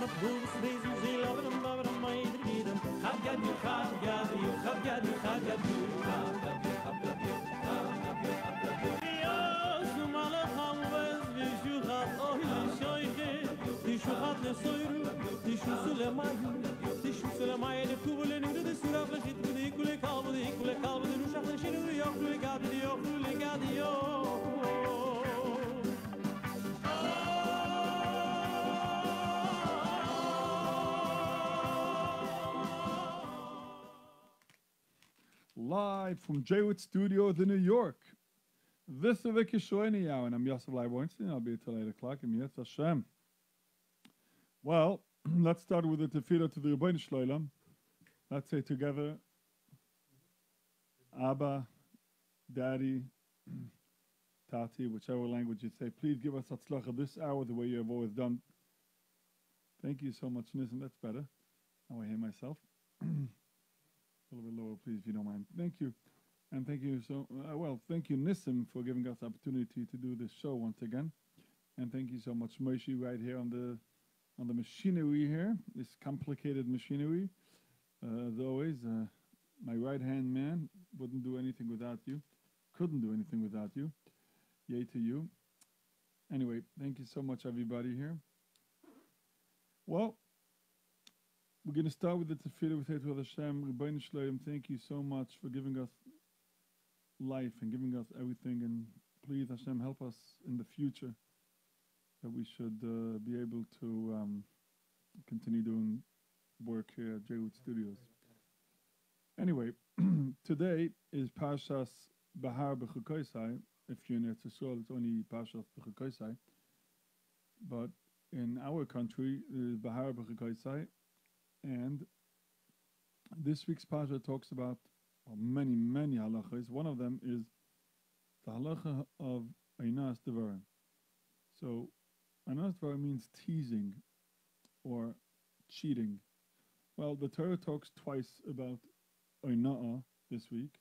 von der Bus des sie live from Jaywood Studios in New York. This is Vicky Shoyniyow, and I'm Yosef Lai I'll be till 8 o'clock, and Yetz Hashem. Well, let's start with the tefillah to the Ribbono Shel Olam. Let's say together, Abba, Daddy, Tati, whichever language you say, please give us Hatzlacha this hour the way you have always done. Thank you so much, Nissen. That's better. Now I hear myself. A little bit lower, please, if you don't mind. Thank you. And thank you so uh, well. Thank you, Nissim, for giving us the opportunity to do this show once again. And thank you so much, Moshe, right here on the on the machinery here, this complicated machinery. Uh, as always, uh, my right hand man wouldn't do anything without you, couldn't do anything without you. Yay to you. Anyway, thank you so much, everybody here. Well, we're going to start with the tefillah with Heitu Hashem. Ribbono Shel Olam, thank you so much for giving us life and giving us everything. And please, Hashem, help us in the future that we should uh, be able to um, continue doing work here at Jaywood Studios. Anyway, today is Parshas Bahar B'chukoisai. If you're in Eretz it's only Parshas B'chukoisai. But in our country, it is Bahar B'chukoisai. And this week's Pasha talks about well, many, many halachas. One of them is the halacha of Einas Devarim. So, Einas Devarim means teasing or cheating. Well, the Torah talks twice about Eina'ah this week,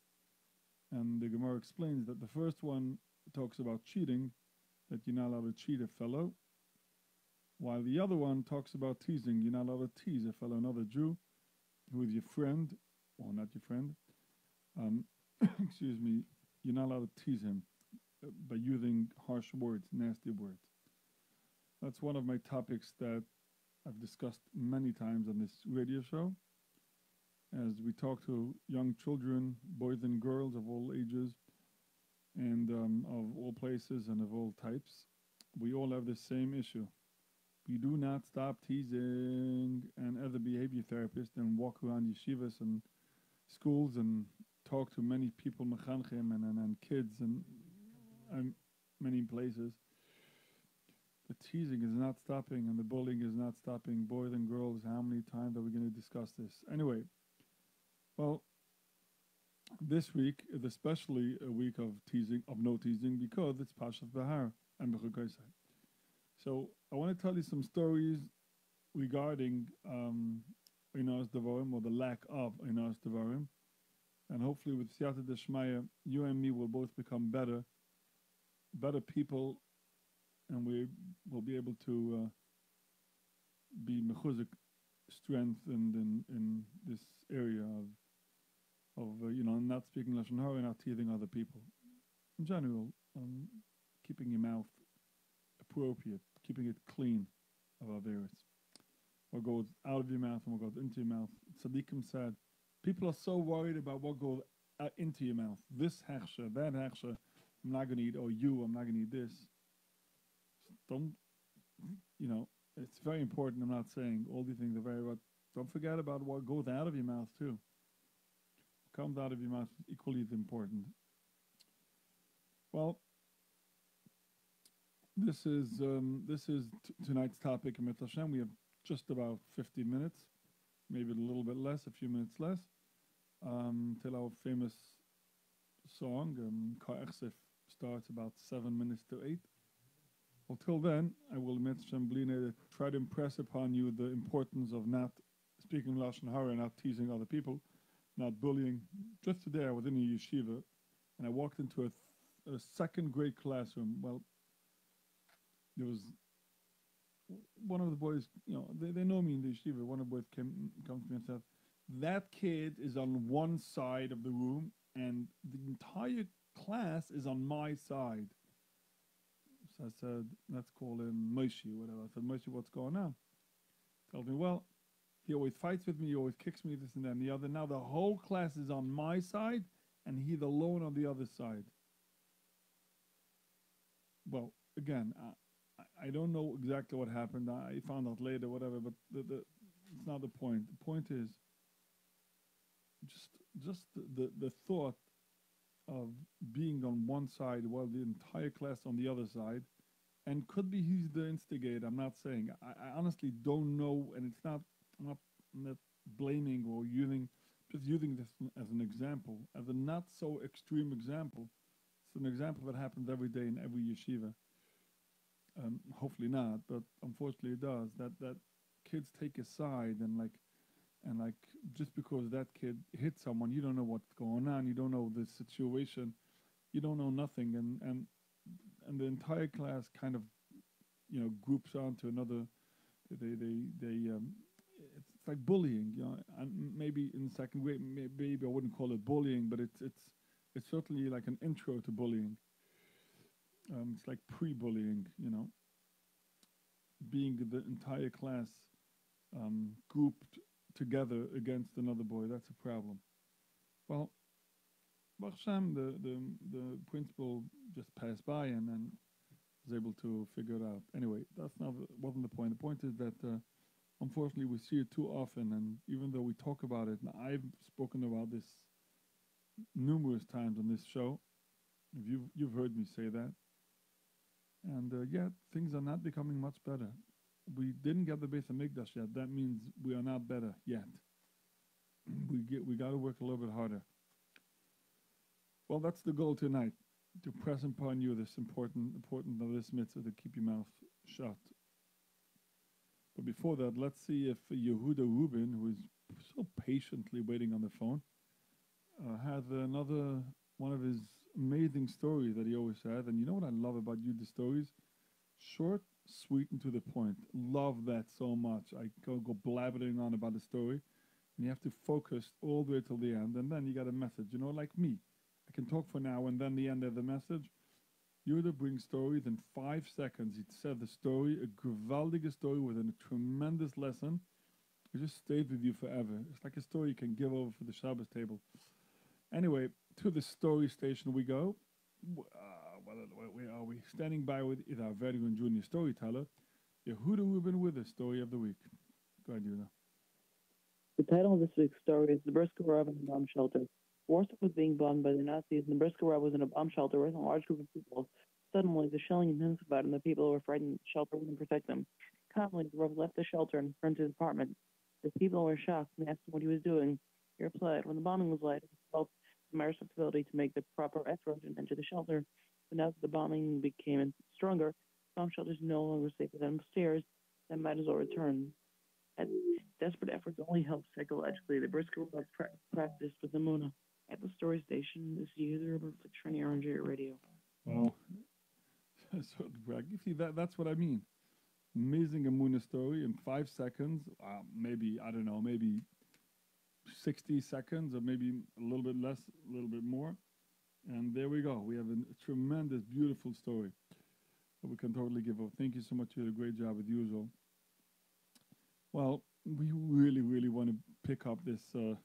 and the Gemara explains that the first one talks about cheating, that you're not allowed to cheat a fellow, while the other one talks about teasing. You're not allowed to tease a fellow, another Jew, who is your friend, or not your friend. Um, excuse me. You're not allowed to tease him uh, by using harsh words, nasty words. That's one of my topics that I've discussed many times on this radio show. As we talk to young children, boys and girls of all ages, and um, of all places and of all types, we all have the same issue you do not stop teasing and other behavior therapists and walk around yeshivas and schools and talk to many people, mechanchim and, and, and kids and, and many places, the teasing is not stopping and the bullying is not stopping. Boys and girls, how many times are we going to discuss this? Anyway, well, this week is especially a week of teasing, of no teasing, because it's Pashat Bahar and Bechukaisai. So I want to tell you some stories regarding um, Einas Devarim or the lack of Inos Devarim. And hopefully with Siyata Deshmaya, you and me will both become better, better people, and we will be able to uh, be mechuzik, strengthened in, in this area of, of uh, you know, not speaking Lashon Hara, and not teasing other people. In general, um, keeping your mouth appropriate, keeping it clean of Averis. What goes out of your mouth and what goes into your mouth. Tzaddikim said, people are so worried about what goes uh, into your mouth. This hechsher, that hechsher, I'm not going to eat, or you, I'm not going to eat this. Don't, you know, it's very important. I'm not saying all these things are very, but don't forget about what goes out of your mouth too. What comes out of your mouth is equally as important. Well, this is um, this is t- tonight's topic in Hashem. We have just about 50 minutes, maybe a little bit less, a few minutes less, um, till our famous song um, starts about seven minutes to eight. Until then, I will to try to impress upon you the importance of not speaking lashon hara, not teasing other people, not bullying. Just today, I was in a yeshiva, and I walked into a, th- a second grade classroom. Well, there was one of the boys, you know, they, they know me in the yeshiva. One of the boys came comes to me and said, "That kid is on one side of the room, and the entire class is on my side." So I said, "Let's call him Moshe, whatever." I said, "Moshe, what's going on?" Tells me, "Well, he always fights with me. He always kicks me, this and that and the other. Now the whole class is on my side, and he's alone on the other side." Well, again, I, I- don't know exactly what happened. I found out later, whatever. But the, the it's not the point. The point is just just the, the, the thought of being on one side while the entire class on the other side, and could be he's the instigator. I'm not saying. I, I honestly don't know, and it's not. I'm not, I'm not blaming or using, just using this as an example, as a not so extreme example. It's an example that happens every day in every yeshiva. Um, hopefully not, but unfortunately it does. That that kids take a side and like and like just because that kid hit someone, you don't know what's going on. You don't know the situation. You don't know nothing, and and and the entire class kind of you know groups onto another. They they they um, it's, like bullying, you know. And maybe in second grade, maybe I wouldn't call it bullying, but it's it's it's certainly like an intro to bullying. Um, it's like pre-bullying, you know. Being the entire class um, grouped together against another boy, that's a problem. Well, Baruch the, the, the principal just passed by and then was able to figure it out. Anyway, that's not wasn't the point. The point is that uh, unfortunately we see it too often, and even though we talk about it, and I've spoken about this numerous times on this show, if you've, you've heard me say that, and uh, yet things are not becoming much better. We didn't get the Beis Hamikdash yet. That means we are not better yet. We get we got to work a little bit harder. Well, that's the goal tonight: to press upon you this important important of this mitzvah to keep your mouth shut. But before that, let's see if Yehuda Rubin, who is so patiently waiting on the phone, uh, has another one of his amazing stories that he always has. And you know what I love about you, the stories? Short, sweet, and to the point. Love that so much. I go, go blabbering on about the story, and you have to focus all the way till the end, and then you got a message. You know, like me. I can talk for now, and then the end of the message. Yehuda brings stories in five seconds. He said the story, a gewaldige story with a tremendous lesson. It just stays with you forever. It's like a story you can give over for the Shabbos table. Anyway, to the story station we go. Uh, where- where are we? Standing by with is our very own junior storyteller, Yehuda Rubin with the story of the week. Go ahead, Yehuda. The title of this week's story is The Brisker Rav and the Bomb Shelter. Warsaw was being bombed by the Nazis, and the Rav was in a bomb shelter with a large group of people. Suddenly, the shelling intensified, and the people were frightened the shelter wouldn't protect them. Calmly, the Rav left the shelter and returned to his apartment. The people were shocked and asked him what he was doing. He replied, When the bombing was light, I felt my responsibility to make the proper effort and enter the shelter. But now that the bombing became stronger, bomb shelters no longer safer than upstairs, then might as well return. At desperate efforts only help psychologically. The Rav pra- practiced with the Muna. At the story station, this user of Trini RNJ Radio. Well, so. You see that that's what I mean. Amazing Amuna story in five seconds. Uh, maybe I don't know, maybe sixty seconds, or maybe a little bit less, a little bit more. And there we go. We have a, tremendous, beautiful story that we can totally give up. Thank you so much. You did a great job as usual. Well, we really, really want to pick up this uh,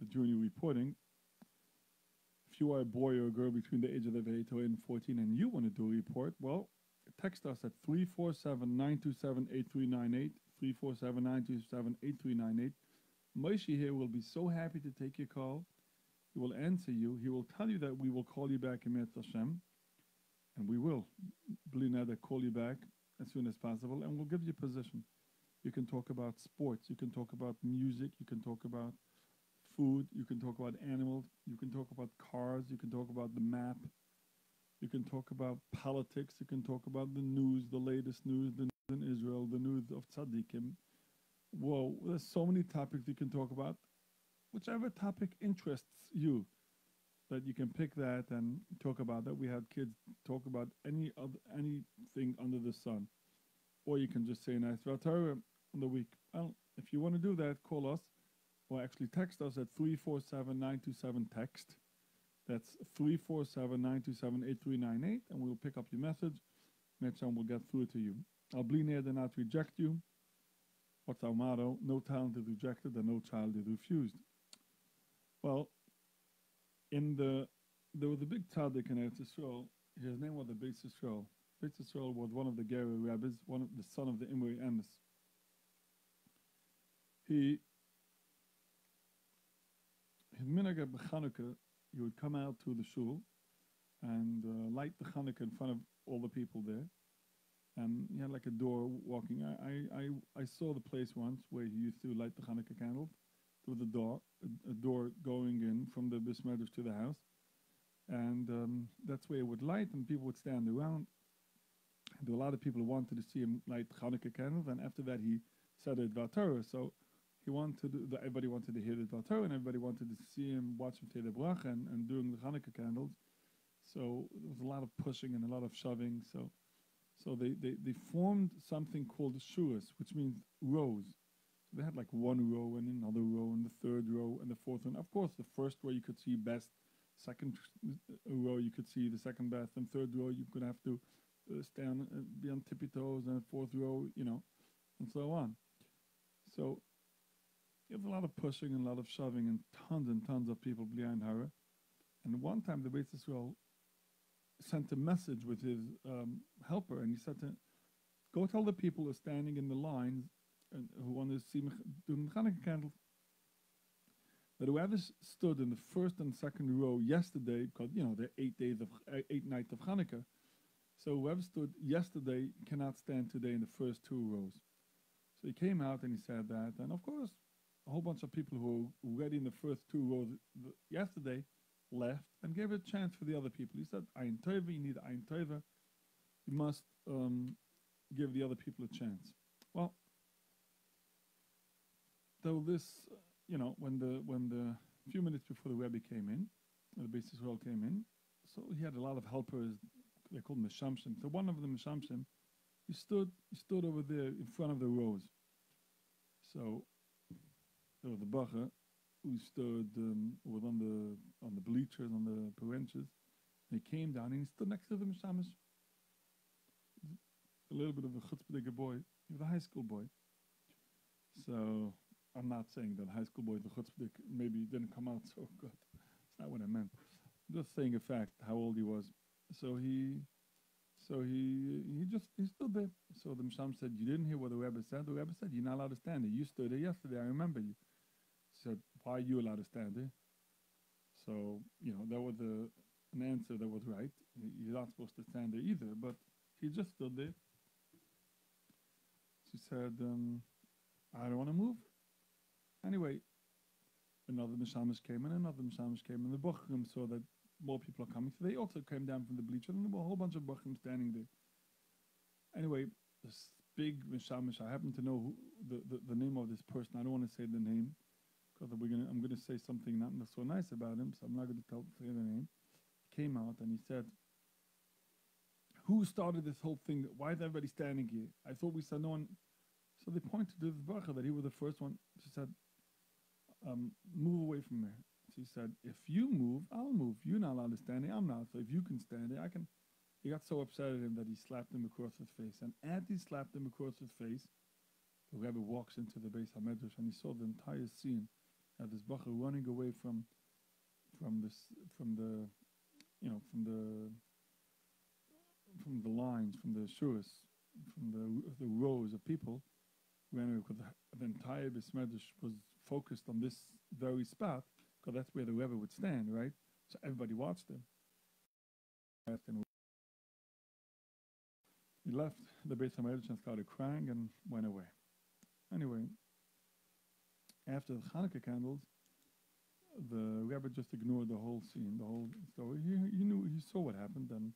the junior reporting if you are a boy or a girl between the age of 8 and 14 and you want to do a report, well, text us at 347-927-8398, 347-927-8398. Moshe here will be so happy to take your call. He will answer you. He will tell you that we will call you back in Metz Hashem, and we will, that call you back as soon as possible, and we'll give you a position. You can talk about sports, you can talk about music, you can talk about food, you can talk about animals, you can talk about cars, you can talk about the map, you can talk about politics, you can talk about the news, the latest news, the news in Israel, the news of tzaddikim. Whoa, there's so many topics you can talk about. Whichever topic interests you, that you can pick that and talk about that. We had kids talk about any other anything under the sun. or you can just say nice Torah on the week. Well, if you want to do that, call us or actually text us at 347 927 text. That's 347 927 8398, and we'll pick up your message. Next time we'll get through it to you. I'll be near to not reject you. What's our motto? No talent is rejected and no child is refused. Well, in the there was a big tzaddik in Eretz Yisrael. His name was the Beis Yisrael. Beis Yisrael was one of the Gerrer rabbis, one of the son of the Imri Emes. He his minhag at Chanukah, he would come out to the shul and uh, light the Chanukah in front of all the people there. And he had like a door walking. I, I, I, I saw the place once where he used to light the Hanukkah candles. There was a door, a, a door going in from the Bismedish to the house. And um, that's where it would light, and people would stand around. And there were a lot of people who wanted to see him light Hanukkah candles. And after that, he said it Torah. So he wanted, the, everybody wanted to hear the Torah, and everybody wanted to see him, watch him say the bracha and, and doing the Hanukkah candles. So there was a lot of pushing and a lot of shoving. So so they, they, they formed something called the shuras, which means rows. So they had like one row and another row and the third row and the fourth one. Of course, the first row you could see best, second row you could see the second best, and third row you could have to uh, stand uh, be on tippy toes, and fourth row, you know, and so on. So you have a lot of pushing and a lot of shoving and tons and tons of people behind her. And one time the Beis Yisrael sent a message with his um, helper, and he said to go tell the people who are standing in the lines and who want to see doing Hanukkah candle that whoever stood in the first and second row yesterday, because you know are eight days of uh, eight nights of Hanukkah, so whoever stood yesterday cannot stand today in the first two rows. So he came out and he said that, and of course, a whole bunch of people who were ready in the first two rows yesterday left and gave a chance for the other people. He said, Ayin Tova, you need Ayin Tova. You must um, give the other people a chance. Well, though this, you know, when the when the few minutes before the Rebbe came in, the Beis Yisrael came in, so he had a lot of helpers. They called Meshamshim. So one of the Meshamshim, he stood he stood over there in front of the rows. So was the Bacher, who stood um, was on the on the bleachers on the benches. He came down and he stood next to the mishamish. A little bit of a chutzpahdige boy. He was a high school boy. So I'm not saying that high school boys, the chutzpahdik maybe didn't come out so good. That's not what I meant. Just saying a fact, how old he was. So he, so he he just he stood there. So the misham said, "You didn't hear what the Rebbe said." The Rebbe said, "You're not allowed to stand there. You stood there yesterday. I remember you." Why are you allowed to stand there? So, you know, that was a, an answer that was right. You're not supposed to stand there either, but he just stood there. She said, um, I don't want to move. Anyway, another Mishamish came and another Mishamish came, and the Bukhrim saw that more people are coming, so they also came down from the bleacher, and there were a whole bunch of Bukhrim standing there. Anyway, this big Mishamish, I happen to know who, the, the, the name of this person, I don't want to say the name, because I'm going to say something not so nice about him, so I'm not going to tell say the name. He came out and he said, "Who started this whole thing? Why is everybody standing here? I thought we said no one." So they pointed to the bracha that he was the first one. She said, um, "Move away from there." She said, "If you move, I'll move. You're not allowed to stand there. I'm not. So if you can stand there, I can." He got so upset at him that he slapped him across his face. And as he slapped him across his face, the rabbi walks into the Beis Hamedrash and he saw the entire scene have this bacher running away from from this from the you know from the from the lines from the shuras from the the rows of people because the, the entire Bismedish was focused on this very spot because that's where the Rebbe would stand right? So everybody watched him. He left the Beis Hamedrash and started crying and went away. Anyway after the Hanukkah candles, the rabbi just ignored the whole scene, the whole story. He, he knew, he saw what happened, and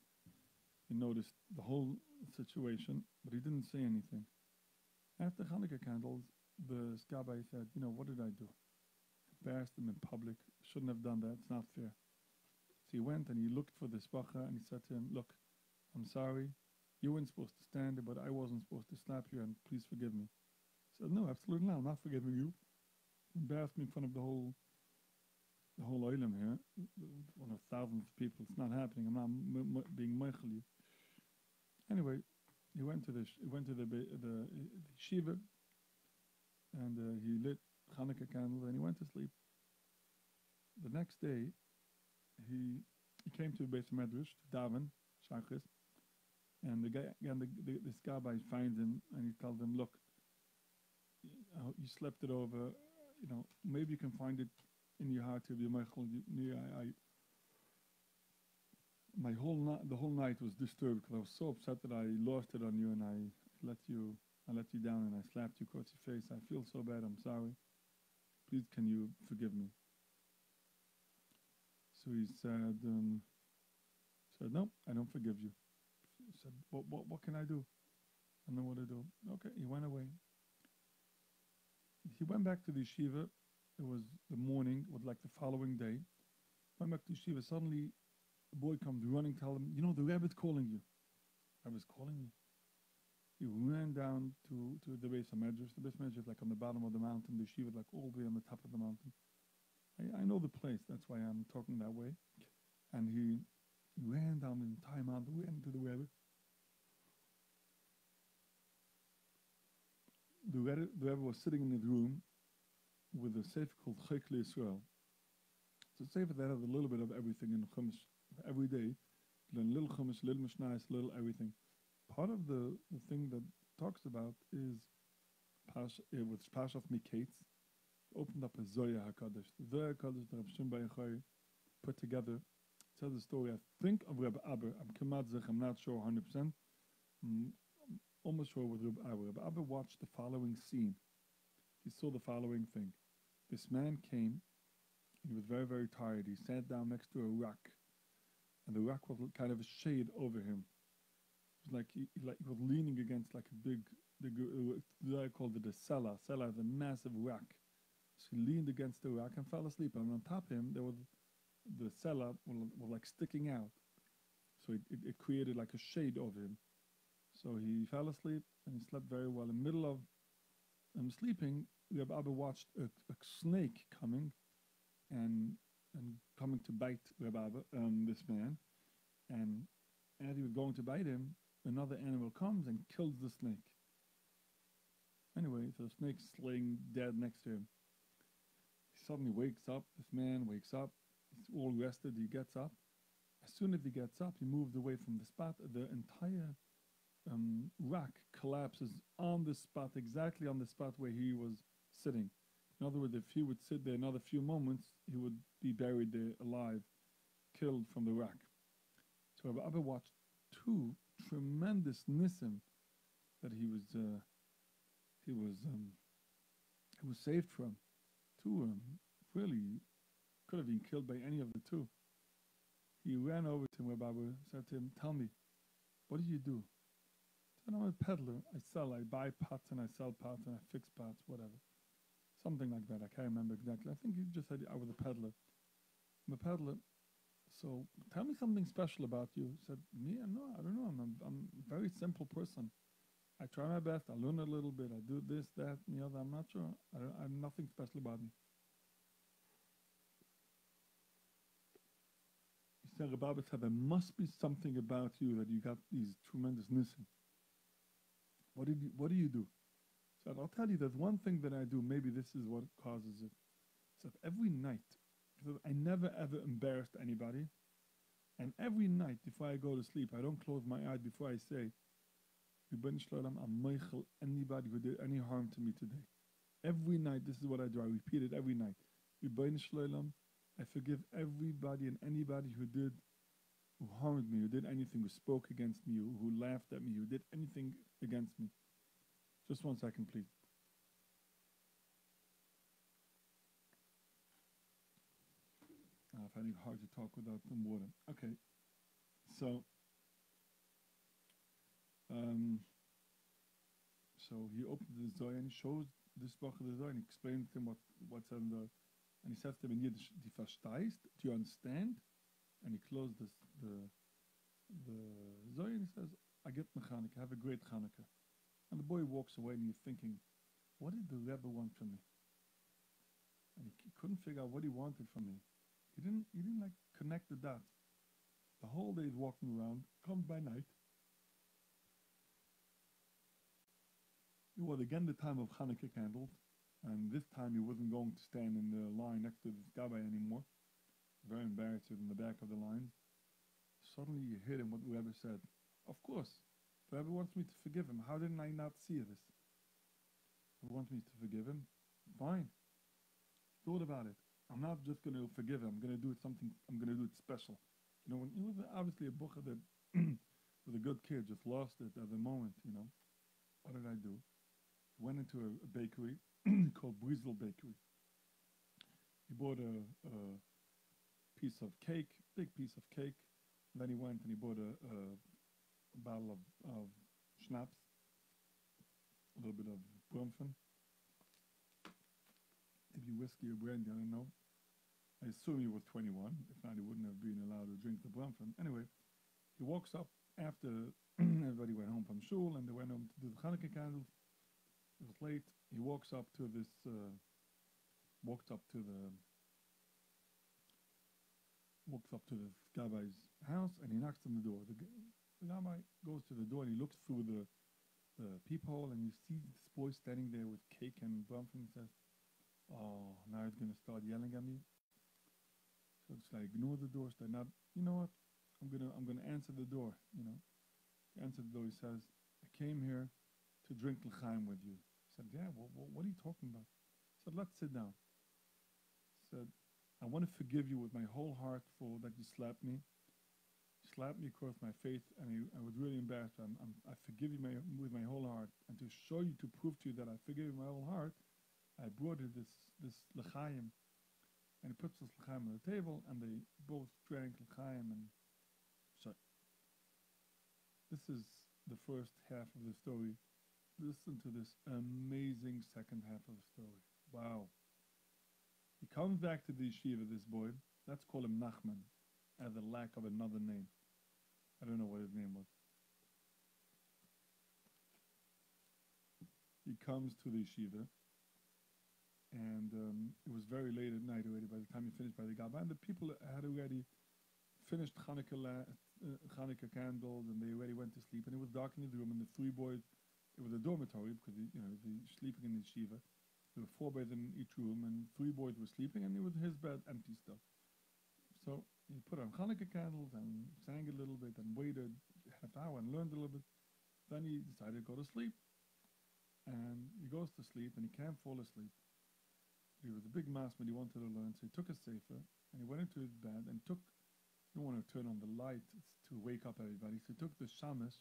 he noticed the whole situation, but he didn't say anything. After Hanukkah candles, the gabbai said, you know, what did I do? Embarrassed him in public. Shouldn't have done that. It's not fair. So he went and he looked for the Spacha and he said to him, look, I'm sorry. You weren't supposed to stand there, but I wasn't supposed to slap you, and please forgive me. I said, No, absolutely not. I'm not forgiving you. Embarrassed me in front of the whole the whole island here, one of thousands of people. It's not happening. I'm not m- m- being mochel. Anyway, he went to the he went to the ba- the, the shiva, and uh, he lit Hanukkah candles, and he went to sleep. The next day, he he came to Beis Medrash to daven Shachris, and the guy and the, the, this guy finds him, and he tells him, "Look, you, you slept it over. You know, maybe you can find it in your heart to be mochel. I, I, my whole night, the whole night was disturbed because I was so upset that I lost it on you and I let you, I let you down and I slapped you across your face. I feel so bad. I'm sorry. Please, can you forgive me? So he said, um, said, no, I don't forgive you. He said, what, what, what can I do? I don't know what to do. Okay, he went away. He went back to the yeshiva it was the morning, was like the following day. Went back to Shiva. Suddenly, a boy comes running, tell him, you know, the rabbit's calling you. Rabbit's calling you. He ran down to, to the Beis Hamedrash. The Beis Hamedrash is like on the bottom of the mountain. The Shiva like all the way on the top of the mountain. I, I know the place. That's why I'm talking that way. And he, ran down the entire mountain, to the rabbit. The the rabbit was sitting in his room with a sefer called Chok L'Yisrael. It's a sefer that has a little bit of everything in Chumash. Every day, learn little Chumash, little Mishnahs, little everything. Part of the, the thing that talks about is Pash, eh, it was Pash Miketz, opened up a Zohar HaKadosh. The Zohar HaKadosh that Shimon bar Yochai put together tells a story, I think, of Reb Abba. I'm I'm not sure 100%. I'm almost sure with. Reb Abba watched the following scene. He saw the following thing. This man came, he was very, very tired. He sat down next to a rock, and the rock was kind of a shade over him. It was like he, he like he was leaning against like a big, big uh, I called it a sela. Sela is a massive rock. So he leaned against the rock and fell asleep. And on top of him, there was the sela was, was like sticking out. So it, it, it created like a shade over him. So he fell asleep and he slept very well. In the middle of him sleeping, Reb Abba watched a, a snake coming and and coming to bite Reb Abba, um, this man. And as he was going to bite him, another animal comes and kills the snake. Anyway, so the snake's laying dead next to him. He suddenly wakes up. This man wakes up. He's all rested. He gets up. As soon as he gets up, he moves away from the spot. The entire um, rock collapses on the spot, exactly on the spot where he was sitting. In other words, if he would sit there another few moments, he would be buried there alive, killed from the rock. So Rabbi Abba watched two tremendous nisim that he was uh, he was um, he was saved from. Two um, really could have been killed by any of the two. He ran over to Rabbi Abba, said to him, "Tell me, what did you do?" And I'm a peddler. I sell, I buy pots and I sell pots and I fix pots, whatever. Something like that. I can't remember exactly. I think you just said I was a peddler. I'm a peddler. So tell me something special about you. He said, me? No, I don't know. I'm a, I'm a very simple person. I try my best. I learn a little bit. I do this, that, and the other. I'm not sure. I, I have nothing special about me. He said, Rabbi said, there must be something about you that you got these tremendous nisim. What did you, what do you do? So I'll tell you, there's one thing that I do. Maybe this is what causes it. So every night, I never ever embarrassed anybody, and every night before I go to sleep, I don't close my eyes before I say, "Ribbono Shel Olam, I'm mochel, anybody who did any harm to me today. Every night, this is what I do. I repeat it every night. I forgive everybody and anybody who did, who harmed me, who did anything, who spoke against me, who, who laughed at me, who did anything against me. Just one second, please. I'm finding it hard to talk without some water. Okay, so um, so he opens the Zohar and he shows this book of the Zohar and he explains to him what what's in the and he says to him in Yiddish, "Die verstehst? Do you understand?" And he closed this, the the he says, I get the Hanukkah, have a great Hanukkah. And the boy walks away and he's thinking, what did the Rebbe want from me? And he, c- couldn't figure out what he wanted from me. He didn't, he didn't like connect the dots. The whole day he's walking around, comes by night. It was again the time of Hanukkah candles, and this time he wasn't going to stand in the line next to this gabbai anymore. Very embarrassed in the back of the line. Suddenly you hear him what Rebbe said. Of course, Rebbe wants me to forgive him. How didn't I not see this? He wants me to forgive him. Fine. Thought about it. I'm not just going to forgive him. I'm going to do something. I'm going to do it special. You know, when he was obviously a bucha that was a good kid, just lost it at the moment. You know, what did I do? Went into a, a bakery called Briesel Bakery. He bought a, a piece of cake, big piece of cake. Then he went and he bought a, a, bottle of, of schnapps, a little bit of bronfen, maybe whiskey or brandy, I don't know. I assume he was 21. If not, he wouldn't have been allowed to drink the bronfen. Anyway, he walks up after everybody went home from shul and they went home to do the Hanukkah candles. It was late. He walks up to this, uh, walks up to the, walks up to this Gabbai's house and he knocks on the door. The, the Gabbai goes to the door and he looks through the, the peephole and he sees this boy standing there with cake and bronfen and says, Oh, now he's going to start yelling at me. So it's like, ignore the door. Start not, you know what? I'm gonna, I'm gonna answer the door. You know, he answered the door. He says, "I came here to drink l'chaim with you." He said, "Yeah, what, what, what are you talking about?" He said, "Let's sit down." He said, "I want to forgive you with my whole heart for that you slapped me. Slapped me across my face, and I, I was really embarrassed. I'm, I'm, I forgive you my, with my whole heart, and to show you, to prove to you that I forgive you with my whole heart, I brought you this this l'chaim." And he puts this l'chaim on the table, and they both drank l'chaim, and so this is the first half of the story. Listen to this amazing second half of the story. Wow. He comes back to the yeshiva, this boy. Let's call him Nachman, as a lack of another name. I don't know what his name was. He comes to the yeshiva, and um, it was very late at night already by the time he finished by the Gabba. And the people had already finished Hanukkah, la- uh, Hanukkah candles, and they already went to sleep. And it was dark in his room, and the three boys, it was a dormitory because you know they sleeping in the yeshiva. There were four beds in each room, and three boys were sleeping, and it was his bed empty still. So he put on Hanukkah candles and sang a little bit, and waited half hour and learned a little bit. Then he decided to go to sleep, and he goes to sleep, and he can't fall asleep. He was a big mass, but he wanted to learn, so he took a sefer and he went into his bed and took. You don't want to turn on the light to wake up everybody, so he took the shamish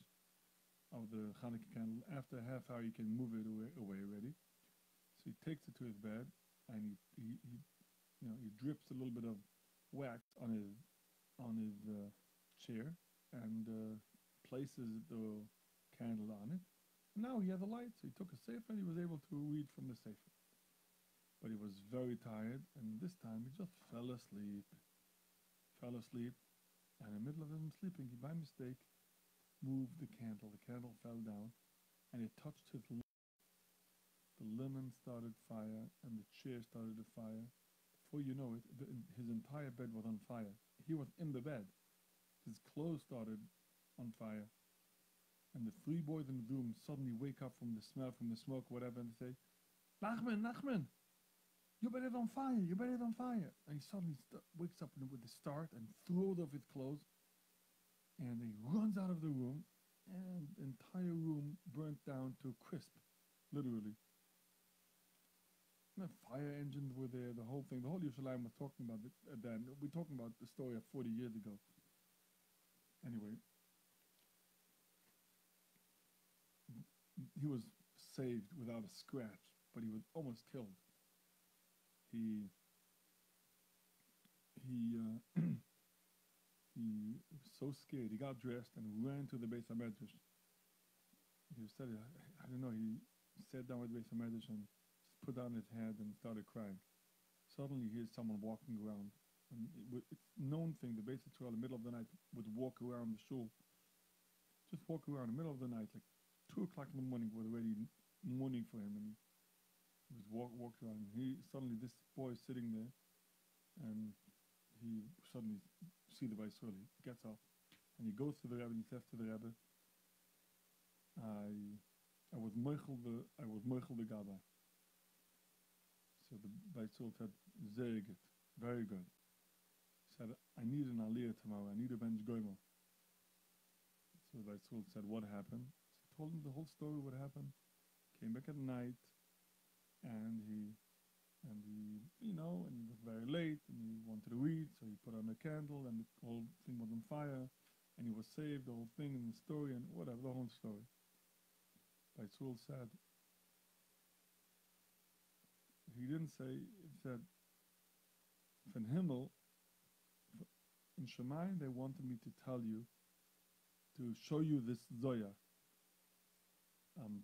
of the Hanukkah candle. After a half hour, you can move it away, away already. So he takes it to his bed and he, he, he you know, he drips a little bit of wax on his on his uh, chair and uh, places the candle on it. Now he had the light, so he took a safe and he was able to read from the safe. but he was very tired, and this time he just fell asleep. Fell asleep, and in the middle of him sleeping, he by mistake moved the candle. The candle fell down, and it touched his lip. The linen started fire, and the chair started to fire. Before you know it, the, his entire bed was on fire. He was in the bed. His clothes started on fire. And the three boys in the room suddenly wake up from the smell, from the smoke, whatever, and they say, Nachman, Nachman, your bed is on fire, your bed is on fire. And he suddenly wakes up with a start and throws off his clothes. And he runs out of the room, and the entire room burnt down to a crisp, literally. The fire engines were there, the whole thing. The whole Yerushalayim was talking about it uh, then. We're talking about the story of 40 years ago. Anyway, he was saved without a scratch, but he was almost killed he he uh, he was so scared. He got dressed and ran to the Beis Hamedrash. He said, I, I don't know. He sat down with the Beis Hamedrash and put down his head and started crying. Suddenly, he hears someone walking around. And it, it's known thing. The base of in the middle of the night, would walk around the shul, just walk around in the middle of the night, like two o'clock in the morning, was already morning for him, and he, he was walk, walking around. And he suddenly this boy is sitting there, and he suddenly see the vice early, gets up, and he goes to the Rebbe and he says to the Rebbe, I I was mochel the I was mochel the Gabbai. So the Baitzul said, very good, very good. He said, I need an aliyah tomorrow, I need a bench goimel. So the Baitzul said, what happened? He told him the whole story, what happened. Came back at night, and he, and he, you know, and it was very late, and he wanted to read, so he put on a candle, and the whole thing was on fire, and he was saved, the whole thing, and the story, and whatever, the whole story. Baitzul said, he didn't say, he said, Van Himmel, in Shemayim they wanted me to tell you, to show you this Zohar. Um,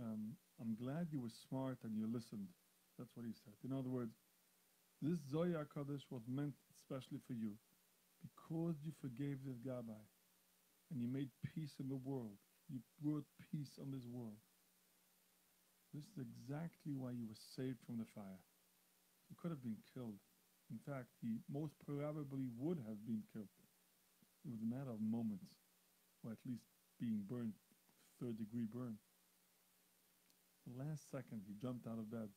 um, I'm glad you were smart and you listened. That's what he said. In other words, this Zohar HaKadosh was meant especially for you because you forgave this Gabbai and you made peace in the world. You brought peace on this world. This is exactly why you were saved from the fire. You could have been killed. In fact, he most probably would have been killed. It was a matter of moments, or at least being burned, third degree burn. The last second he jumped out of bed.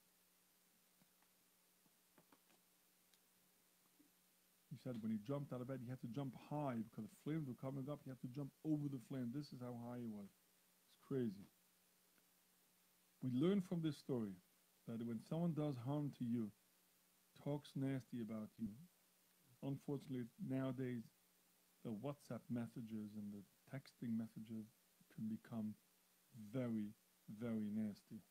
He said when he jumped out of bed, he had to jump high because the flames were coming up. He had to jump over the flame. This is how high he was. It's crazy. We learn from this story that when someone does harm to you, talks nasty about you, unfortunately nowadays the WhatsApp messages and the texting messages can become very, very nasty.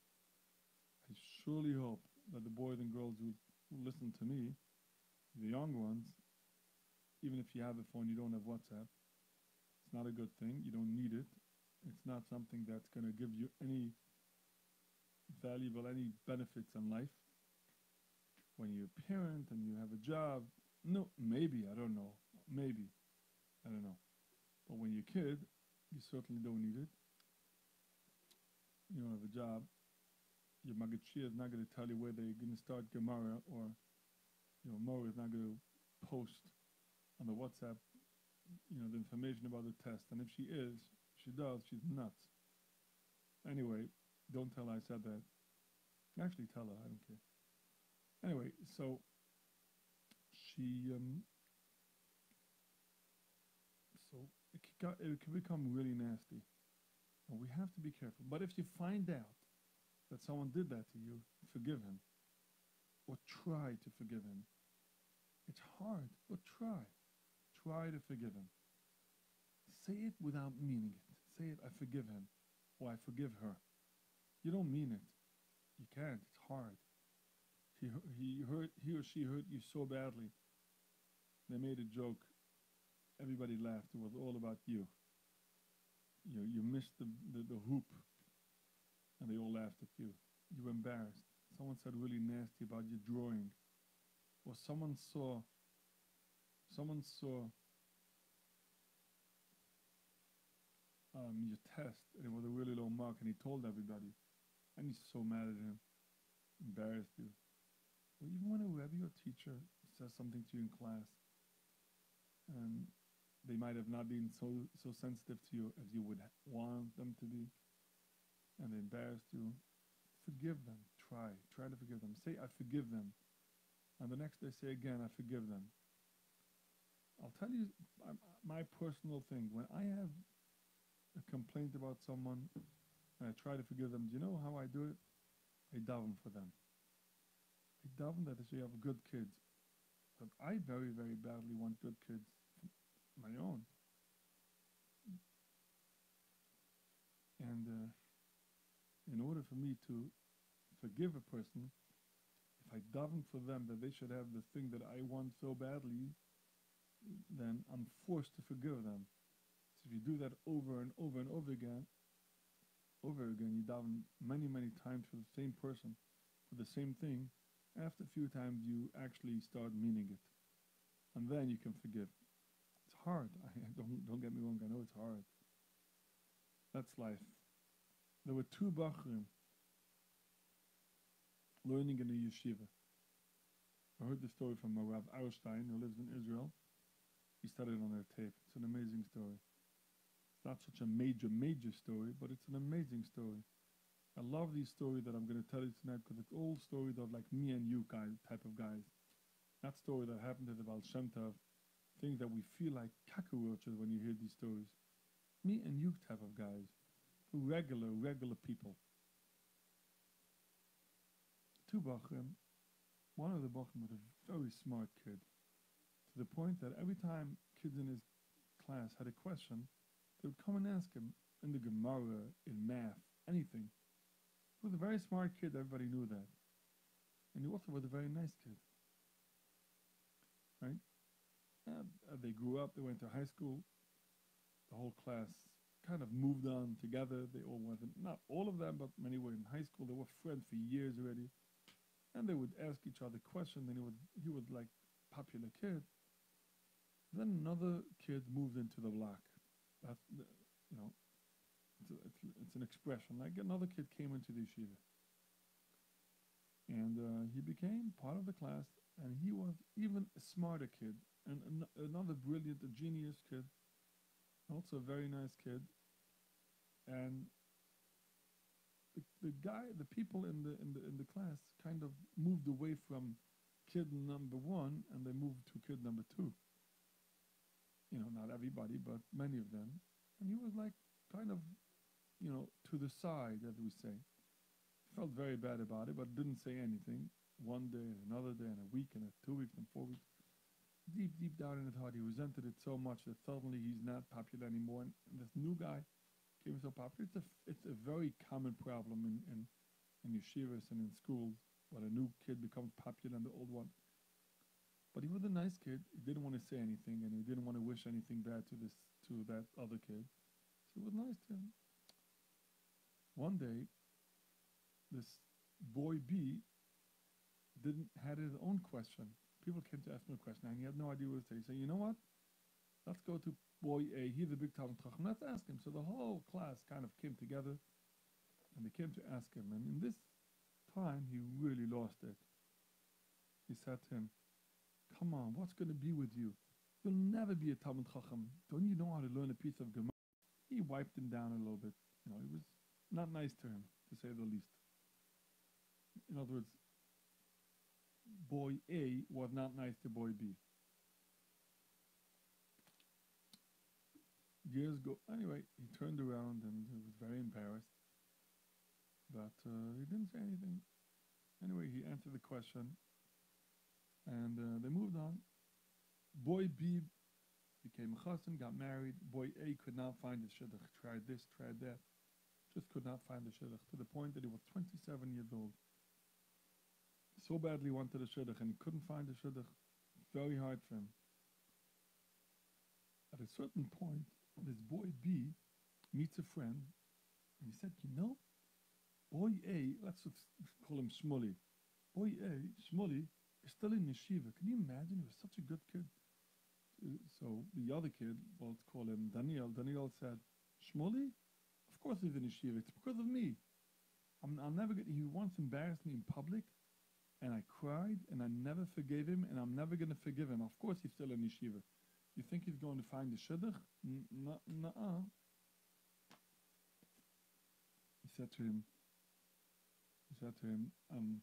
I surely hope that the boys and girls who, listen to me, the young ones, even if you have a phone, you don't have WhatsApp. It's not a good thing. You don't need it. It's not something that's going to give you any valuable, any benefits in life. When you're a parent and you have a job, no, maybe, I don't know. Maybe. I don't know. But when you're a kid, you certainly don't need it. You don't have a job. Your Magachia is not going to tell you where they're going to start Gemara or your Mora is not going to post on the WhatsApp, you know, the information about the test. And if she is, she does, she's nuts. Anyway, don't tell her I said that. Actually, tell her, I don't care. Anyway, so she, um, so it can, it become really nasty. And we have to be careful. But if you find out that someone did that to you, forgive him. Or try to forgive him. It's hard, but try. Try to forgive him. Say it without meaning it. Say it, I forgive him. Or I forgive her. You don't mean it. You can't. It's hard. He, he hurt, he or she hurt you so badly. They made a joke. Everybody laughed. It was all about you. You, you missed the, the, the hoop. And they all laughed at you. You were embarrassed. Someone said really nasty about your drawing. Or someone saw, someone saw um, your test and it was a really low mark and he told everybody. He's so mad at him, embarrassed you. Or even when Rebbe or teacher says something to you in class, and they might have not been so so sensitive to you as you would want them to be, and they embarrassed you, forgive them. Try, try to forgive them. Say, I forgive them. And the next day, say again, I forgive them. I'll tell you my personal thing. When I have a complaint about someone and I try to forgive them, do you know how I do it? I daven for them. I daven that they have good kids. But I very, very badly want good kids, my own. And uh, in order for me to forgive a person, if I daven for them that they should have the thing that I want so badly, then I'm forced to forgive them. So if you do that over and over and over again, over again, you daven many, many times for the same person, for the same thing. After a few times, you actually start meaning it, and then you can forgive. It's hard. I, don't don't get me wrong. I know it's hard, That's life. There were two Bachrim learning in a yeshiva. I heard the story from Rav Arstein, who lives in Israel. He studied on their tape. It's an amazing story. Not such a major, major story, but it's an amazing story. I love these stories that I'm going to tell you tonight because it's all stories of like me and you guys type of guys. That story that happened to the Baal Shem Tov, things that we feel like cockroaches when you hear these stories. Me and you type of guys, regular, regular people. Two Bachrim, one of the Bachrim was a very smart kid, to the point that every time kids in his class had a question, they would come and ask him in the Gemara, in math, anything. He was a very smart kid, everybody knew that. And he also was a very nice kid. Right? And, uh, they grew up, they went to high school. The whole class kind of moved on together. They all went, not all of them, but many were in high school. They were friends for years already. And they would ask each other questions, and he would, he was like popular kid. Then another kid moved into the block. That's, the, you know, it's, a, it's, it's an expression. Like another kid came into the yeshiva. And uh, he became part of the class, and he was even a smarter kid, and an- another brilliant, a genius kid, also a very nice kid. And the, the guy, the people in the in the in the class, kind of moved away from kid number one, and they moved to kid number two. You know, not everybody, but many of them. And he was like kind of, you know, to the side, as we say. Felt very bad about it, but didn't say anything. One day, and another day, and a week, and a two weeks, and four weeks. Deep, deep down in his heart, he resented it so much that suddenly he's not popular anymore. And, this new guy became so popular. It's a, it's a very common problem in, in, in yeshivas and in schools when a new kid becomes popular and the old one. But he was a nice kid. He didn't want to say anything, and he didn't want to wish anything bad to this to that other kid. So it was nice to him. One day, this boy B didn't had his own question. People came to ask him a question, and he had no idea what to say. He said, "You know what? Let's go to boy A. He's a big Talmud Chacham. Let's ask him." So the whole class kind of came together, and they came to ask him. And in this time, he really lost it. He said to him, "Come on, what's going to be with you? You'll never be a Talmud Chacham. Don't you know how to learn a piece of Gemara?" He wiped him down a little bit. You know, it was not nice to him, to say the least. In other words, boy A was not nice to boy B. Years ago, anyway, he turned around and was very embarrassed, but uh, he didn't say anything. Anyway, he answered the question, and uh, they moved on. Boy B became a chassan, got married. Boy A could not find his shidduch. Tried this, tried that, just could not find the shidduch to the point that he was 27 years old. So badly wanted a shidduch and he couldn't find the shidduch. Very hard for him. At a certain point, this boy B meets a friend and he said, You know, boy A, let's call him Shmuley. Boy A, Shmuley, is still in yeshiva. Can you imagine? He was such a good kid. Uh, So the other kid, well, let's call him Daniel. Daniel said, Shmuley? Of course he's in yeshiva. It's because of me. I'm, I'll never get, he once embarrassed me in public and I cried and I never forgave him and I'm never going to forgive him. Of course he's still in yeshiva. You think he's going to find the shidduch? Nuh-uh. He said to him, he said to him, um,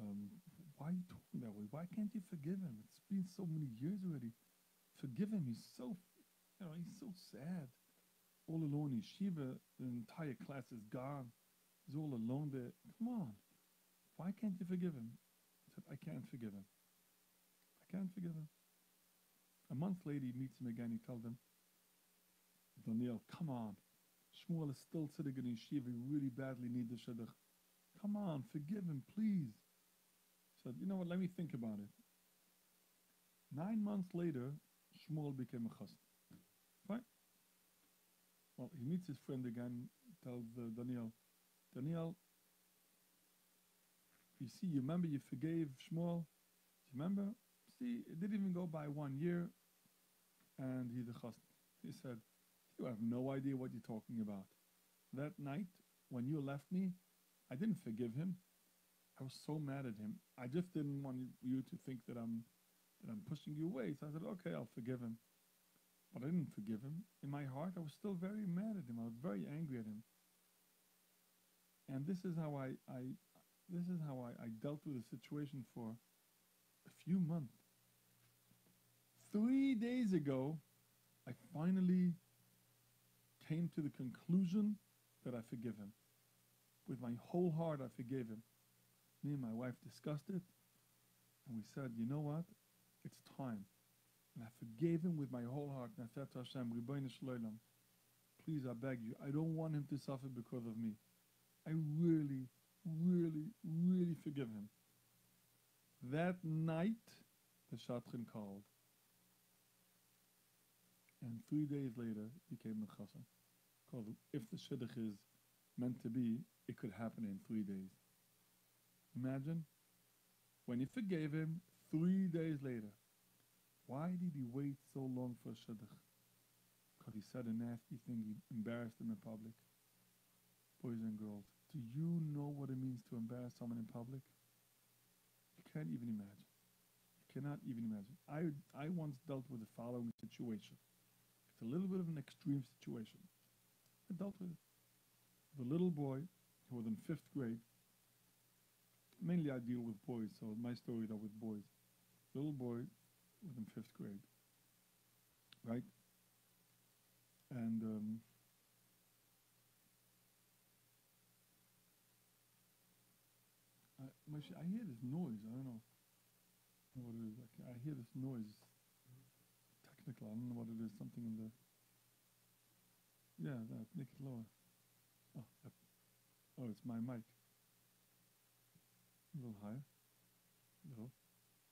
um, why are you talking that way? Why can't you forgive him? It's been so many years already. Forgive him. He's so, you know, he's so sad. All alone in Shiva, the entire class is gone. He's all alone there. Come on. Why can't you forgive him? Said, I can't forgive him. I can't forgive him. A month later, he meets him again. He tells him, Daniel, come on. Shmuel is still sitting in yeshiva. He really badly needs the shidduch. Come on, forgive him, please. Said, you know what, let me think about it. Nine months later, Shmuel became a chassid. Fine. Well, he meets his friend again, tells uh, Daniel, Daniel, you see, you remember you forgave Shmuel? Do you remember? See, it didn't even go by one year, and he's a chassid. He said, You have no idea what you're talking about. That night, when you left me, I didn't forgive him. I was so mad at him. I just didn't want you to think that I'm that I'm pushing you away. So I said, okay, I'll forgive him. But I didn't forgive him. In my heart, I was still very mad at him. I was very angry at him. And this is how I, I this is how I, I dealt with the situation for a few months. Three days ago, I finally came to the conclusion that I forgive him. With my whole heart, I forgave him. Me and my wife discussed it, and we said, you know what? It's time. And I forgave him with my whole heart. And I said to Hashem, Ribbono Shel please, I beg you, I don't want him to suffer because of me. I really, really, really forgive him. That night, the Shadchan called. And three days later, he came to Chassan. Because if the Shidduch is meant to be, it could happen in three days. Imagine when he forgave him three days later. Why did he wait so long for Shidduch? Because he said a nasty thing, he embarrassed him in public. Boys and girls, do you know what it means to embarrass someone in public? You can't even imagine. You cannot even imagine. I, I once dealt with the following situation. It's a little bit of an extreme situation. I dealt with it. The little boy who was in fifth grade. Mainly I deal with boys, so my stories are with boys. Little boy was in fifth grade, right? And um, I, I hear this noise. I don't know what it is. I, I hear this noise. Technical. I don't know what it is. Something in the. Yeah, that. Make it lower. Oh, oh, it's my mic. A little higher. little.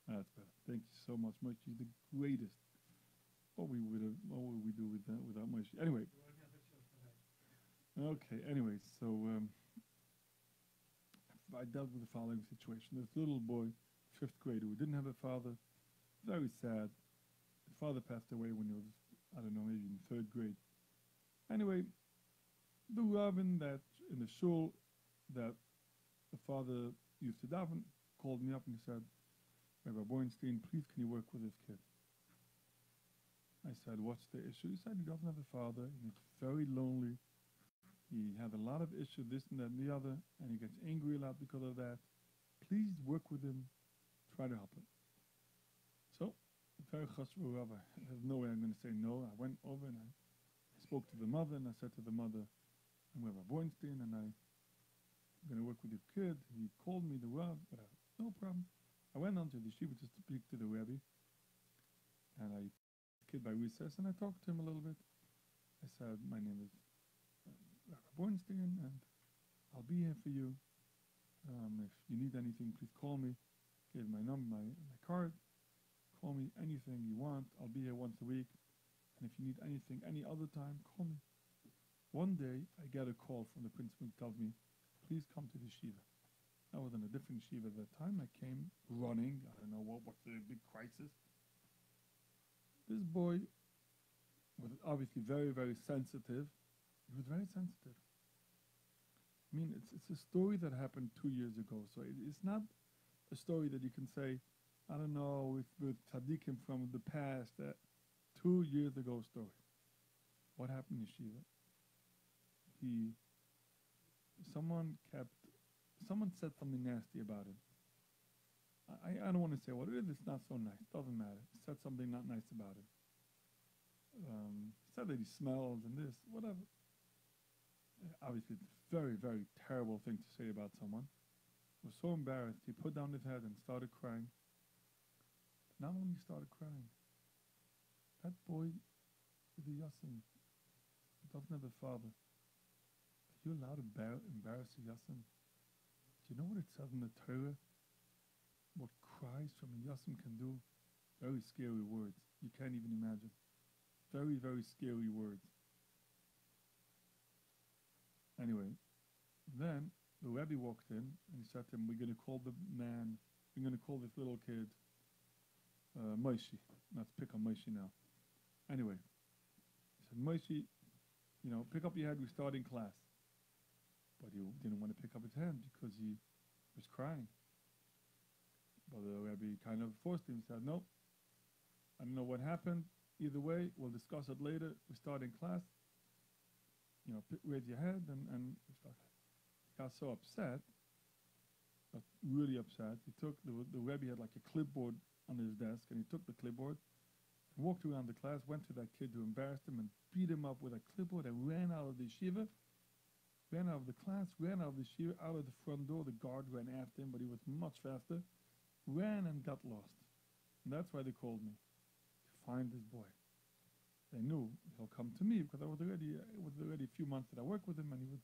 That's better. Thank you so much, Moshe. You're the greatest. What we would have, what would we do with that without Moshe? Anyway. Okay. Anyway, so um, I dealt with the following situation. This little boy, fifth grader, who didn't have a father, very sad. His father passed away when he was, I don't know, maybe in third grade. Anyway, the rabbin that in the shul that the father used to daven called me up and he said, Rabbi Bornstein, please can you work with this kid? I said, what's the issue? He said he doesn't have a father, he's very lonely. He has a lot of issues, this and that and the other, and he gets angry a lot because of that. Please work with him, try to help him. So, very rabbi. There's no way I'm going to say no. I went over and I spoke to the mother, and I said to the mother, I'm Rabbi Bornstein, and I, going to work with your kid. He called me, the Rav, whatever. No problem. I went on to the shiva just to speak to the Rebbe, and I kid by recess, and I talked to him a little bit. I said, my name is um, Rabbi Bornstein, and I'll be here for you. Um, if you need anything, please call me. Gave my number, my, my card. Call me anything you want. I'll be here once a week. And if you need anything any other time, call me. One day, I get a call from the principal who tells me, please come to the shiva. I was in a different shiva at that time. I came running. I don't know what what's the big crisis. This boy was obviously very, very sensitive. He was very sensitive. I mean, it's it's a story that happened two years ago, so it, it's not a story that you can say, I don't know, with with tzaddikim from the past. That two years ago story. What happened in Shiva? He, someone kept, someone said something nasty about him. I, I don't want to say what it is. It's not so nice. Doesn't matter. Said something not nice about him. Um, said that he smells and this, whatever. Obviously, it's a very, very terrible thing to say about someone. He was so embarrassed. He put down his head and started crying. Not only started crying, that boy is a yasin. He doesn't have a father. You allowed embar- embarrass a yasin? Do you know what it says in the Torah? what cries from a Yasim can do. Very scary words. You can't even imagine. Very, very scary words. Anyway, then the Rebbe walked in and he said to him, We're going to call the man, we're going to call this little kid uh, Moshe. Let's pick on Moshe now. Anyway, he said, Moshe, you know, pick up your head, we're starting class. But he didn't want to pick up his hand because he was crying. But the Rebbe kind of forced him, said, no, I don't know what happened. Either way, we'll discuss it later. We start in class. You know, raise your hand and, and we start. He got so upset, got really upset. He took, the, the Rebbe had like a clipboard on his desk and he took the clipboard walked around the class, went to that kid who embarrassed him and beat him up with a clipboard and ran out of the yeshiva, ran out of the class, ran out of the yeshiva, out of the front door. The guard ran after him, but he was much faster, ran and got lost. And that's why they called me, to find this boy. They knew he'll come to me because I was already, it was already a few months that I worked with him and he was,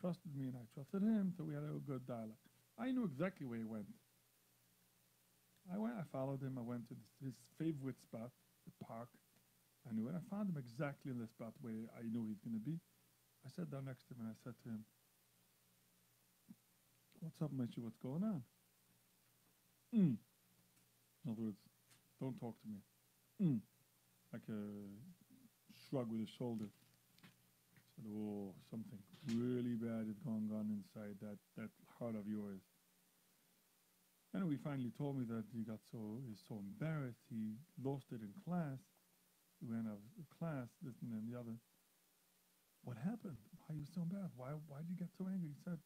trusted me and I trusted him, so we had a good dialogue. I knew exactly where he went. I went, I followed him, I went to this, his favorite spot, the park. I knew it. I found him exactly in the spot where I knew he's going to be. I sat down next to him and I said to him, What's up, Mitchie? What's going on? Mm. In other words, don't talk to me. Mm. Like a shrug with his shoulder. Said, Oh, something really bad is going on inside that, that heart of yours. And he finally told me that he got so he's so embarrassed he lost it in class. He ran out of class, this and then the other. What happened? Why are you so embarrassed? Why why did you get so angry? He said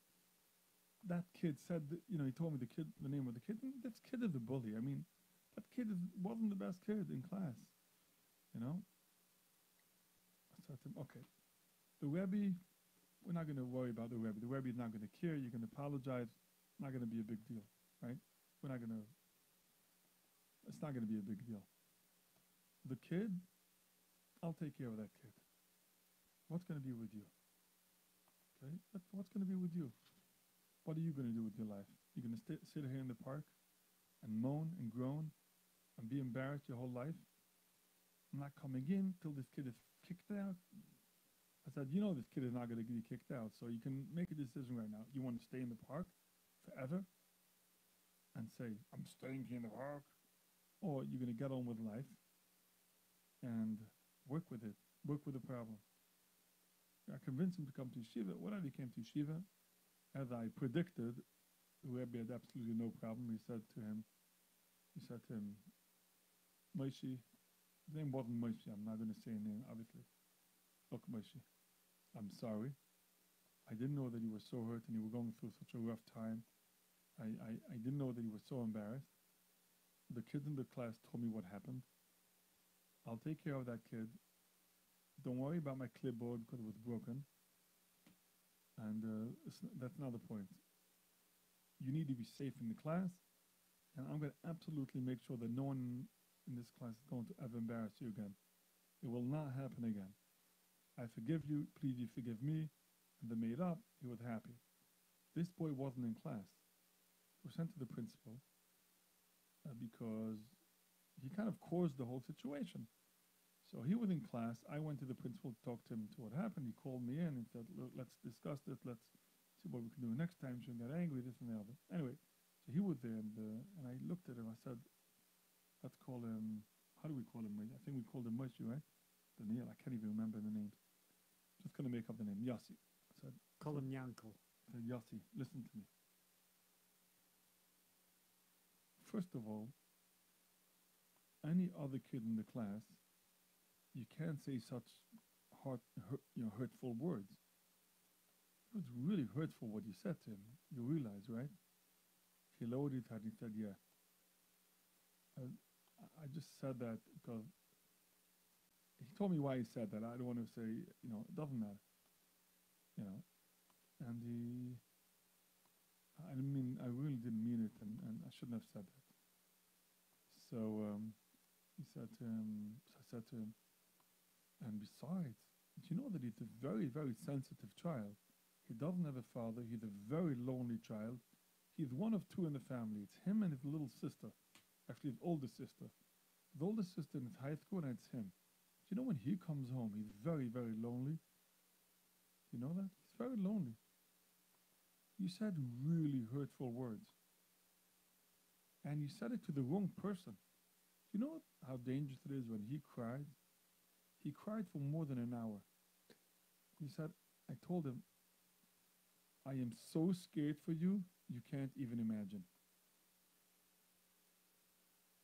that kid said that, you know, he told me the kid the name of the kid. And that kid is a bully. I mean, that kid is, wasn't the best kid in class. You know? I said to him, okay. The Rebbe, we're not gonna worry about the Rebbe. The Rebbe is not gonna care, you're gonna apologize, not gonna be a big deal, right? We're not gonna. It's not gonna be a big deal. The kid, I'll take care of that kid. What's gonna be with you? Okay, What- what's gonna be with you? What are you gonna do with your life? You're gonna sti sit here in the park and moan and groan and be embarrassed your whole life? I'm not coming in till this kid is kicked out. I said, you know this kid is not gonna be kicked out, so you can make a decision right now. You want to stay in the park forever? and say, I'm staying here in the park, or you're going to get on with life and work with it, work with the problem. I convinced him to come to Shiva. Whenever he came to Shiva, as I predicted, the Rebbe had absolutely no problem. He said to him, he said to him, Moshe, his name wasn't Moshe, I'm not going to say a name, obviously. Look, Moshe, I'm sorry. I didn't know that you were so hurt and you were going through such a rough time. I, I, I didn't know that he was so embarrassed. The kids in the class told me what happened. I'll take care of that kid. Don't worry about my clipboard because it was broken. And uh, that's another point. You need to be safe in the class, and I'm going to absolutely make sure that no one in this class is going to ever embarrass you again. It will not happen again. I forgive you. Please, you forgive me. And they made up. He was happy. This boy wasn't in class was sent to the principal uh, because he kind of caused the whole situation. So he was in class. I went to the principal to talk to him to what happened. He called me in and said, Look, let's discuss this. Let's see what we can do next time. Shouldn't get angry, this and the other. Anyway, so he was there and, uh, and I looked at him. I said, let's call him, how do we call him? I think we called him Moshe, right? Daniel, I can't even remember the names. Just going to make up the name. Yossi. I said, Call him Yankel. I said, Yossi, listen to me. First of all, any other kid in the class, you can't say such hard, hurt, you know, hurtful words. It was really hurtful what you said to him. You realize, right? He loaded head and he said, "Yeah." Uh, I- just said that because he told me why he said that. I don't want to say, you know, it doesn't matter. You know, and he I mean I really didn't mean it and, and I shouldn't have said that. So um, he said to him I said to him, and besides, do you know that he's a very, very sensitive child? He doesn't have a father, he's a very lonely child. He's one of two in the family. It's him and his little sister. Actually his older sister. His older sister in high school and it's him. Do you know when he comes home he's very, very lonely? You know that? He's very lonely. You said really hurtful words. And you said it to the wrong person. Do you know how dangerous it is when he cried? He cried for more than an hour. He said, I told him, I am so scared for you, you can't even imagine.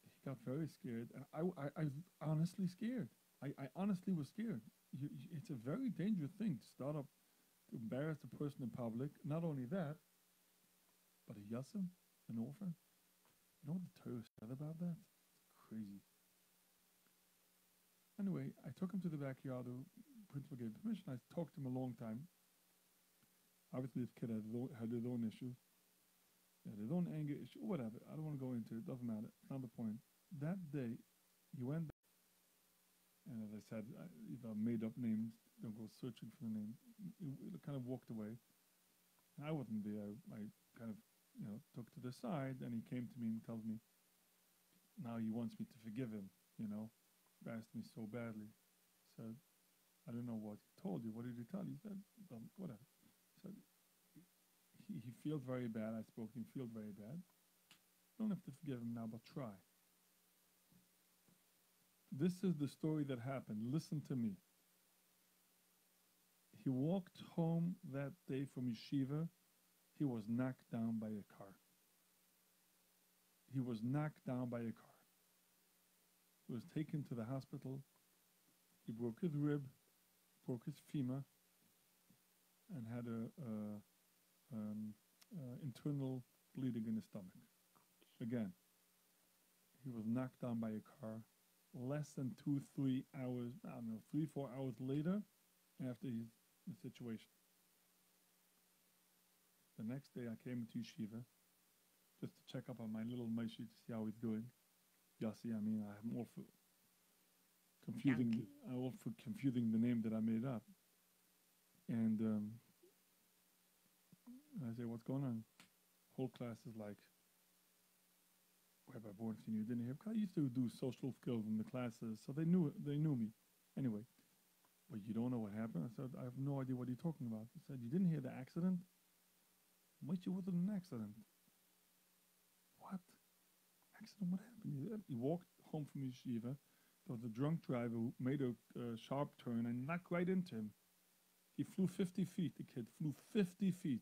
He got very scared, and I, I, I was honestly scared. I, I honestly was scared. You, you, it's a very dangerous thing to start up, to embarrass a person in public. Not only that, but a yassim, an orphan. You know what the Torah said about that? It's crazy. Anyway, I took him to the backyard. The principal gave permission. I talked to him a long time. Obviously, this kid had his own, had his own issues. He had his own anger issue, whatever. I don't want to go into it. Doesn't matter. It's not the point. That day, he went back, and as I said, I, are made up names. Don't go searching for the name. He, kind of walked away. And I wasn't there. I kind of, you know, took to the side, and he came to me and tells me, now he wants me to forgive him, you know embarrassed me so badly. Said, I don't know what he told you. What did he tell you? He said, um, whatever. Said, he, he feels very bad. I spoke to him, feels very bad. Don't have to forgive him now, but try. This is the story that happened. Listen to me. He walked home that day from yeshiva. He was knocked down by a car. He was knocked down by a car was taken to the hospital. He broke his rib, broke his femur, and had a, a um, uh, internal bleeding in his stomach. Again, he was knocked down by a car. Less than two, three hours, I don't know, three, four hours later, after his, the situation. The next day, I came to yeshiva just to check up on my little Maishi to see how he's doing. Yossi. I mean, I'm all for confusing. I'm all for confusing the name that I made up. And um, I say, "What's going on?" Whole class is like, Rabbi Bornstein, you didn't hear? I used to do social skills in the classes, so they knew they knew me. Anyway, but you don't know what happened. I said, I have no idea what you're talking about. He said, you didn't hear the accident? Which it wasn't an accident. Accident? What happened? He, walked home from yeshiva. There was a drunk driver who made a uh, sharp turn and knocked right into him. He flew 50 feet, the kid flew 50 feet.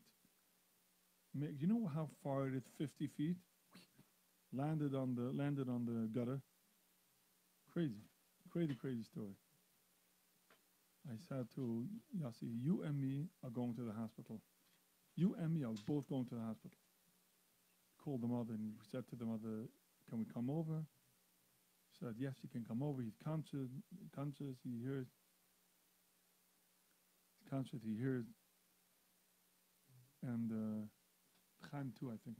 You know how far it is, 50 feet? Landed on the landed on the gutter. Crazy, crazy, crazy story. I said to Yossi, you and me are going to the hospital. You and me are both going to the hospital. Called the mother and said to the mother, can we come over? She said, yes, you can come over. He's conscious, conscious, he hears. He's conscious, he hears. And uh, Chaim too, I think.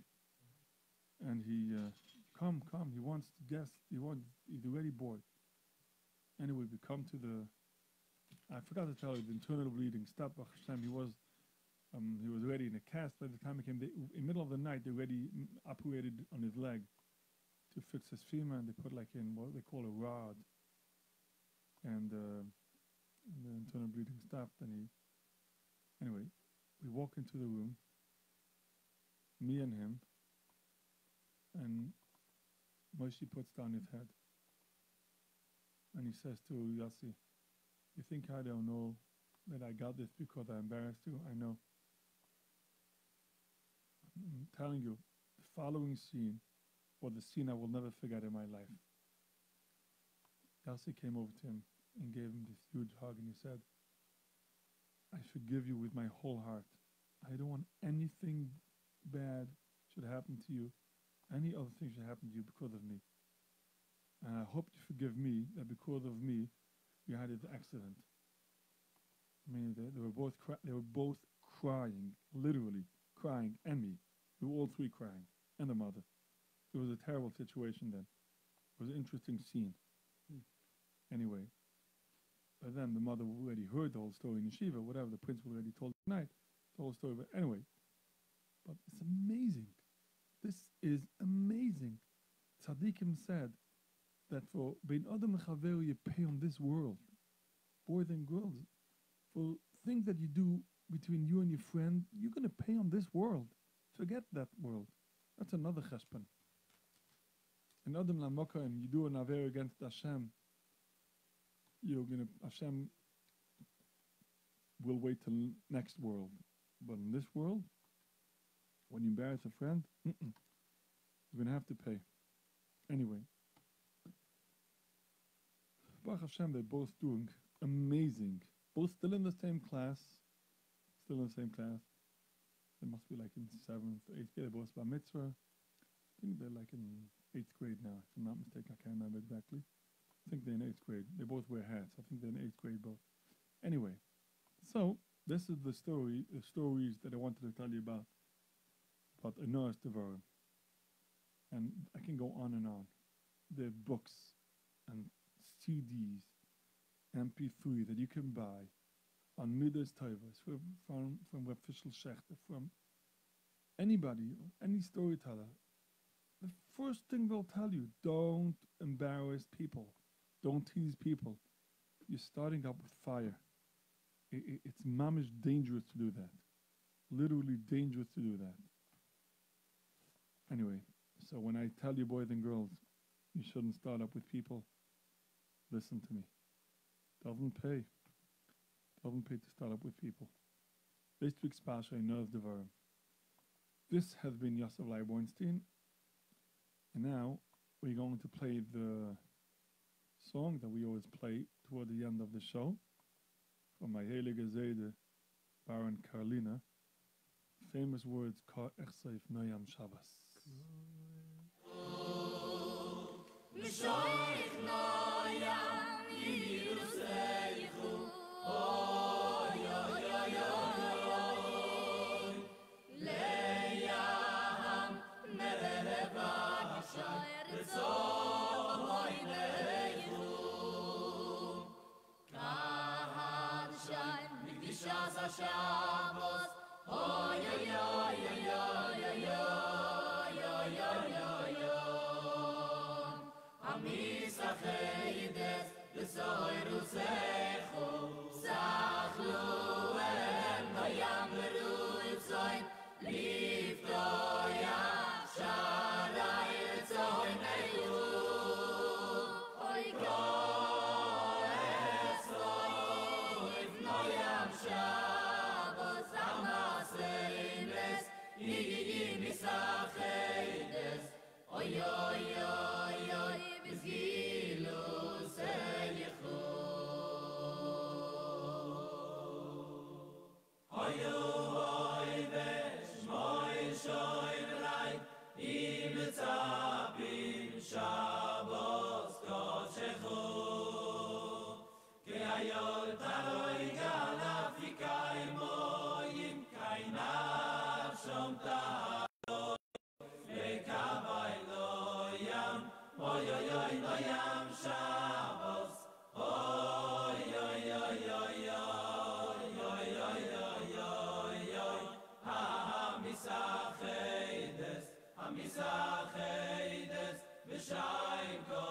And he, uh, come, come, he wants to guest, he wants, he's already bored. Anyway, we come to the, I forgot to tell you, the internal bleeding stopped. Baruch Hashem, he was, um, he was already in a cast by the time he came. They, in the middle of the night, they already mm, operated on his leg to fix his femur, and they put like in what they call a rod, and, uh, and the internal bleeding stopped. And he, anyway, we walk into the room, me and him, and Moshe puts down his head, and he says to Yossi, "You think I don't know that I got this because I embarrassed you? I know." I'm telling you, the following scene was the scene I will never forget in my life. Yossi came over to him and gave him this huge hug, and he said, I forgive you with my whole heart. I don't want anything bad should happen to you, any other thing should happen to you because of me. And I hope you forgive me that because of me, you had this accident. I mean, they, they were both they were both crying, literally crying, and me. We were all three crying, and the mother. It was a terrible situation then. It was an interesting scene. Hmm. Anyway, but then the mother already heard the whole story in yeshiva, whatever the principal already told tonight, the whole story. But anyway, but it's amazing. This is amazing. Tzaddikim said that for Ben Adam Lechaveru you pay on this world, boys and girls, for things that you do between you and your friend, you're going to pay on this world. Forget that world. That's another cheshbon. In Adam Lamakom, and you do an aver against Hashem, you're to, Hashem we'll wait till next world. But in this world, when you embarrass a friend, mm-mm, you're going to have to pay. Anyway, Baruch Hashem, they're both doing amazing. Both still in the same class, still in the same class. They must be like in seventh, eighth grade. They're both bar mitzvah. I think they're like in eighth grade now, if I'm not mistaken. I can't remember exactly. I think they're in eighth grade. They both wear hats. I think they're in eighth grade both. Anyway, so this is the story, the stories that I wanted to tell you about, about Onaas Devarim. And I can go on and on. There are books and CDs, MP3 that you can buy on Midas Tovas from, from, from Reb Fischel Schachter, from anybody, any storyteller. First thing they'll tell you, don't embarrass people. Don't tease people. You're starting up with fire. I- I- it's mamish dangerous to do that. Literally dangerous to do that. Anyway, so when I tell you boys and girls, you shouldn't start up with people, listen to me. Doesn't pay. Doesn't pay to start up with people. This week's Pasha knows the verb. This has been Yosef Leib Bornstein. And now we're going to play the song that we always play toward the end of the show from my Heilige Zede, Baron Karliner. Famous words, Kar Echseif Noyam Shabbos. oy oy oy no yam shabos oy oy oy oy oy oy oy oy oy oy ha misacheides ha misacheides ושיים כל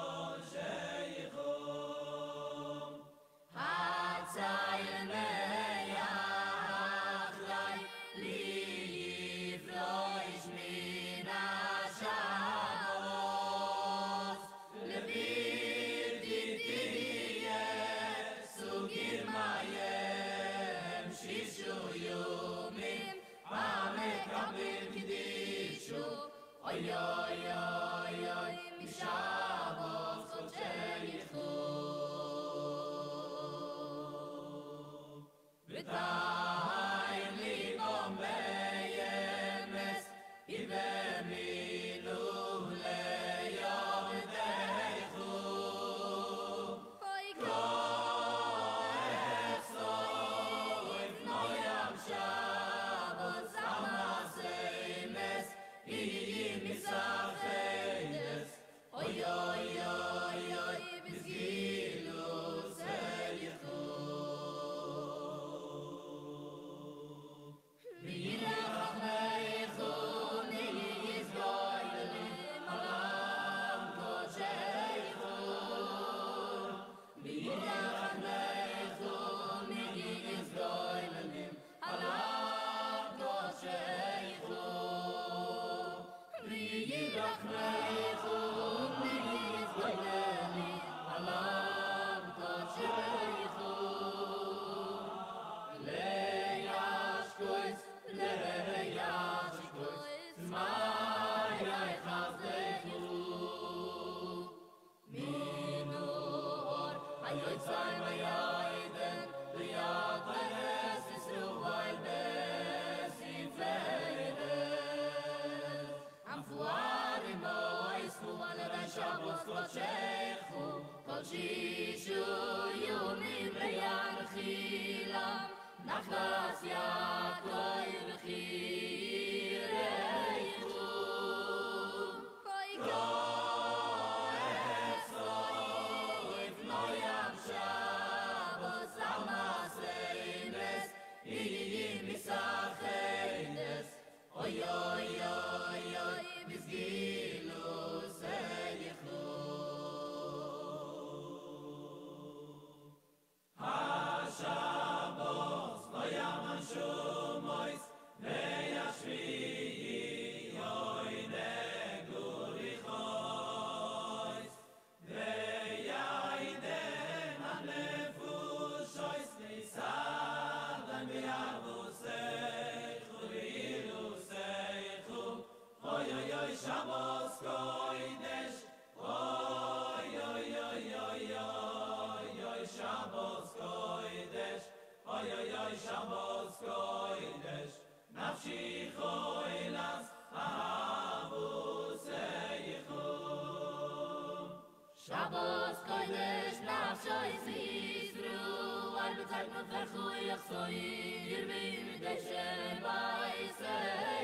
يرمي دجا بايسا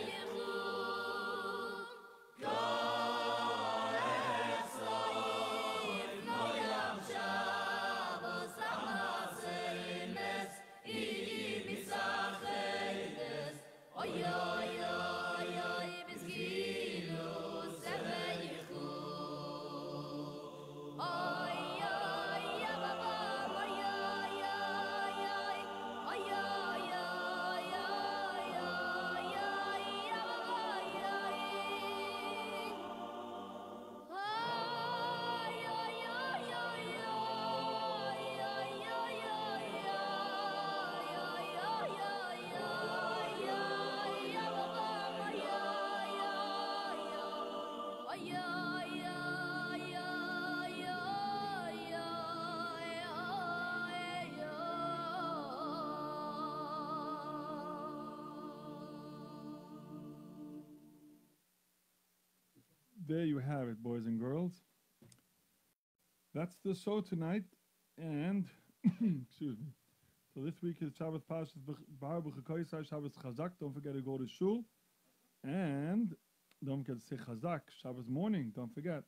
يرضو There you have it, boys and girls. That's the show tonight, and excuse me. So this week is Shabbos Pashas Behar Bechukosai Shabbos Chazak. Don't forget to go to shul, and don't forget to say Chazak Shabbos morning. Don't forget.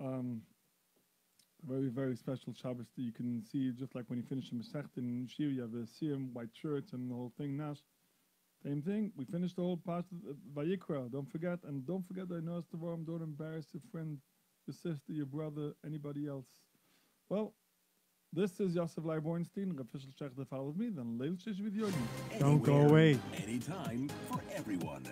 Um, very very special Shabbos that you can see just like when you finish the Masechet in Shir, you have the Siyam, white shirts, and the whole thing. Nash. Same thing. We finished the whole part of uh, Vayikra. Don't forget, and don't forget. I know it's the wrong. Don't embarrass your friend, your sister, your brother, anybody else. Well, this is Yosef Leib Bornstein, official Sheikh that follows me. Then Leil Shish with Yoni. Don't go away. Anytime for everyone.